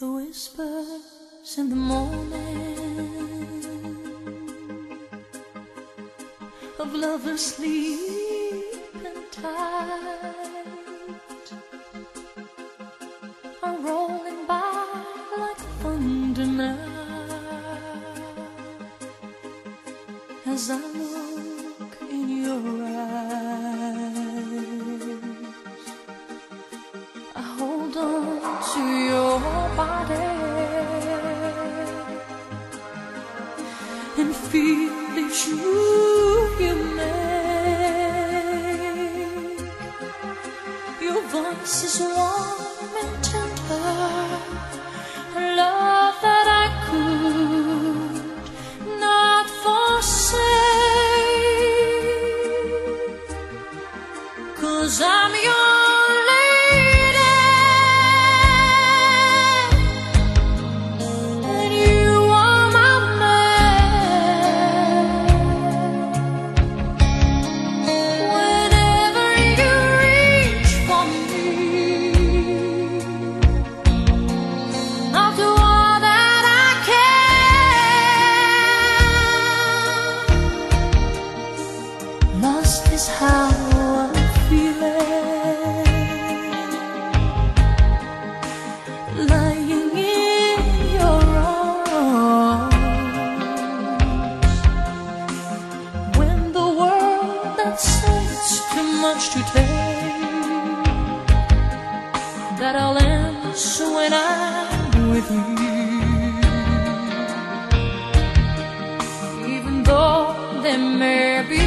The whispers in the morning of lovers sleeping tight are rolling by like thunder now as I look body and feel it's you you make. Your voice is warm and tender, is how I'm feeling, lying in your arms. When the world that says too much to take, that I'll answer when I'm with you. Even though there may be